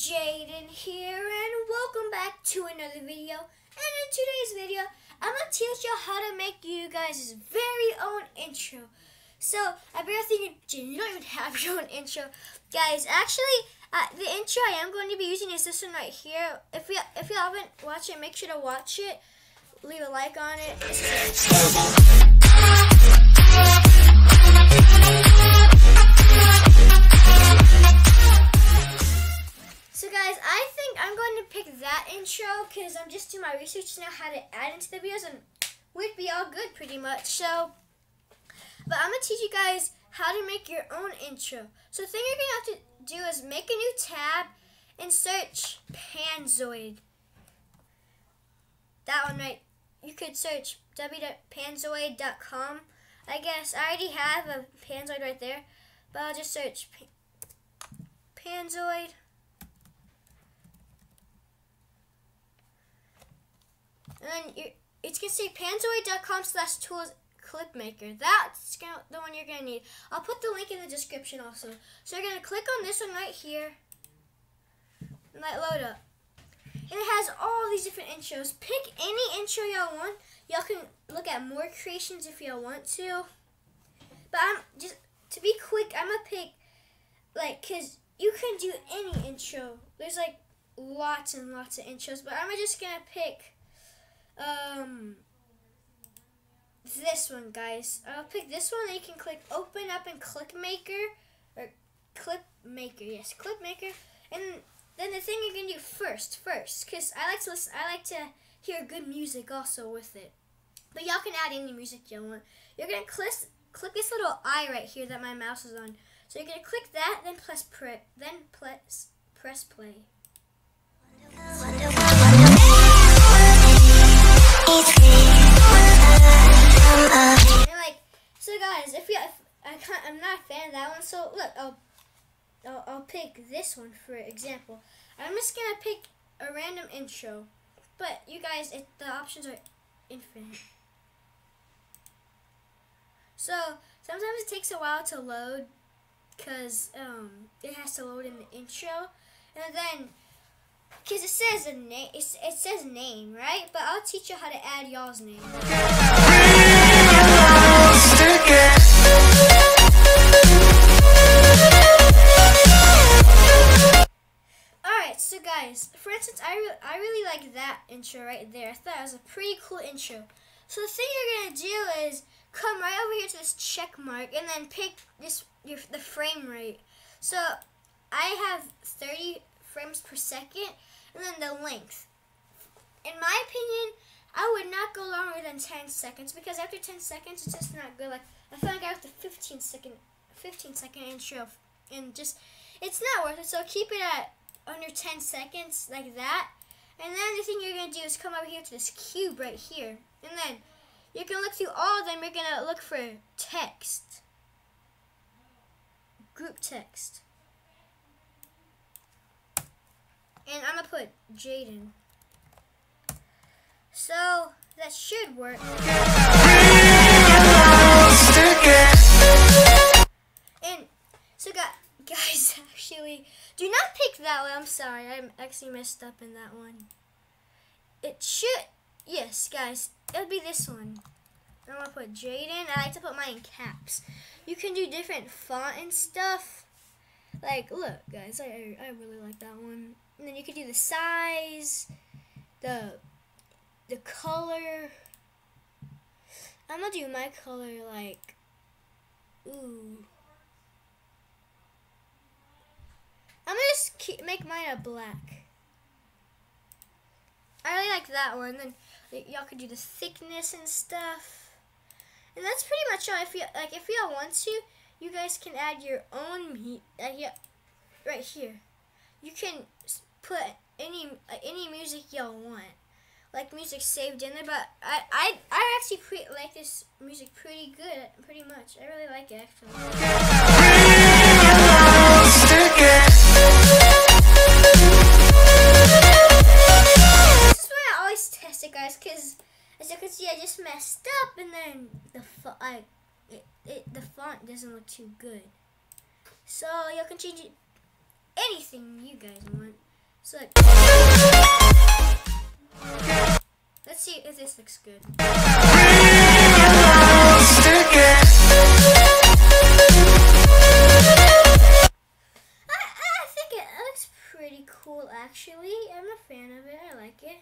Jaiden here and welcome back to another video. And in today's video, I'm to teach you how to make you guys' very own intro. So, I bet you're thinking, Jaiden, you don't even have your own intro. Guys, actually, uh, the intro I am going to be using is this one right here. If you, if you haven't watched it, make sure to watch it. Leave a like on it. Because I'm just doing my research to know how to add into the videos and we'd be all good pretty much. So, but I'm going to teach you guys how to make your own intro. So the thing you're going to have to do is make a new tab and search Panzoid. That one right. You could search www.panzoid.com. I guess I already have a Panzoid right there, but I'll just search Panzoid. And then it's going to say panzoid.com slash tools clip maker. That's the one you're going to need. I'll put the link in the description also. So you're going to click on this one right here. And let load up. And it has all these different intros. Pick any intro y'all want. Y'all can look at more creations if y'all want to. But I'm just, to be quick, I'm going to pick, like, because you can do any intro. There's, like, lots and lots of intros. But I'm just going to pick um, this one, guys. I'll pick this one, and you can click Open Up in ClipMaker, or Clip Maker, yes, Clip Maker, and then the thing you're gonna do first, first, because I like to listen, I like to hear good music also with it. But y'all can add any music you want. You're gonna click click this little eye right here that my mouse is on. So you're gonna click that, then press pre then press press play. Like, so guys, if you, I can't, I'm not a fan of that one. So look, I'll, I'll, I'll pick this one for example. I'm just gonna pick a random intro, but you guys, it, the options are infinite. So sometimes it takes a while to load because um, it has to load in the intro, and then because it says a name, it says name, right? But I'll teach you how to add y'all's name. Alright, so guys, for instance, I, re I really like that intro right there. I thought it was a pretty cool intro. So the thing you're going to do is come right over here to this check mark and then pick this your, the frame rate. So I have 30 frames per second and then the length. In my opinion, I would not go longer than 10 seconds because after 10 seconds, it's just not good. Like I feel like I have the 15 second, 15 second intro, and just it's not worth it. So keep it at under 10 seconds like that. And then the thing you're gonna do is come over here to this cube right here, and then you can look through all of them. You're gonna look for text, group text. And I'm going to put Jaiden. So, that should work. And, so guys, actually, do not pick that one. I'm sorry, I actually messed up in that one. It should, yes, guys, it'll be this one. I'm going to put Jaiden. I like to put mine in caps. You can do different font and stuff. Like, look, guys, I, I really like that one. And then you could do the size, the the color. I'm gonna do my color like, ooh. I'm gonna just keep, make mine a black. I really like that one. Then y'all could do the thickness and stuff. And that's pretty much all. If you like, if y'all want to, you guys can add your own meat. Uh, yeah, right here. You can put any uh, any music y'all want, like music saved in there. But I I, I actually pre like this music pretty good, pretty much. I really like it actually. This is why I always test it, guys, because as you can see, I just messed up, and then the I it, it the font doesn't look too good. So y'all can change it anything you guys want. So like, let's see if this looks good. I, I think it looks pretty cool actually. I'm a fan of it. I like it.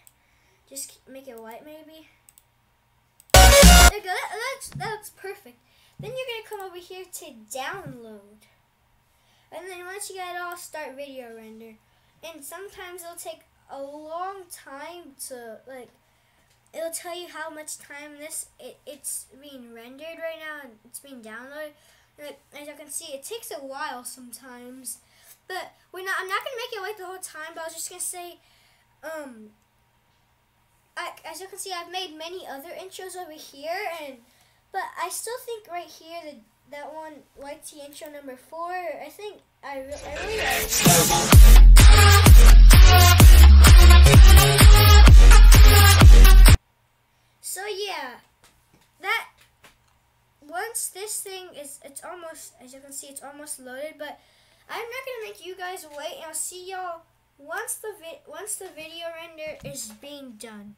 Just make it white maybe. There you go. That, that, looks, that looks perfect. Then you're to come over here to download. And then once you get it all, start video render. And sometimes it'll take a long time to, like, it'll tell you how much time this, it, it's being rendered right now and it's being downloaded. Like, as you can see, it takes a while sometimes. But we're not, I'm not to make it wait the whole time, but I was just to say, um, I, as you can see, I've made many other intros over here, and but I still think right here the that one tea intro number four. I think I, re- I really. So yeah, that once this thing is it's almost as you can see it's almost loaded, but I'm not gonna make you guys wait, I'll see y'all once the once the video render is being done.